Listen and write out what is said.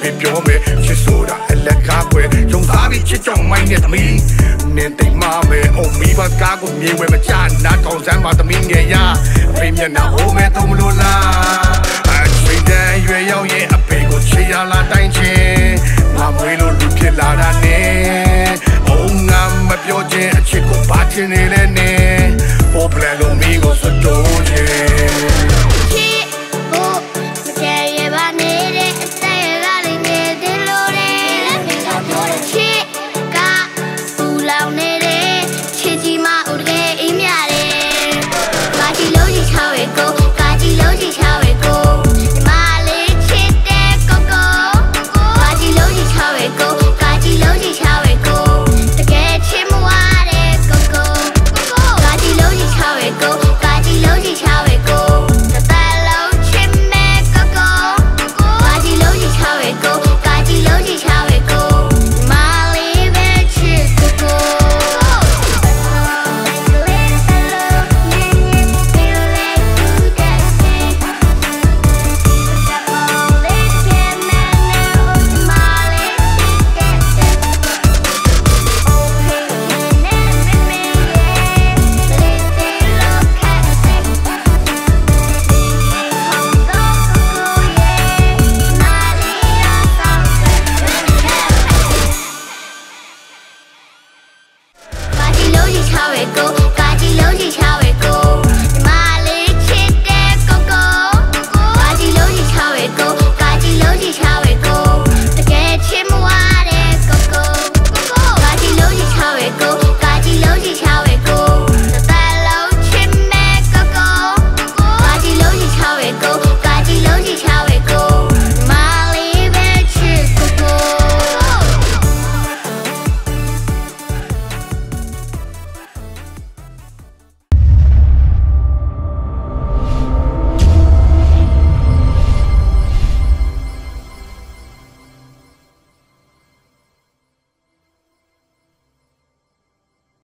ပင်ပြောမယ်ချစ်ဆိုတာအလက်ကားပွဲဂျုံသားပြီးချစ်ကြောင်မိုင်းနဲ့သမီးနင်းသိမ့်မမယ်အုံမီဘကားကိုမြေဝဲမချနားကောင်စမ်းပါသမီးငယ်ရအဖေမျက်နှာအိုးမဲတော့မလို့လားအချွေတန်းရွယ်ရောက်ရဲ့အဖေကိုချေရလာတိုင်းချင်းမမွေးလို့လူဖြစ်လာတာနဲ့အုံငါမပြောချင်းအချစ်ကိုဘာချင်နေလဲနဲ့ Oh, play on me, stories how it goes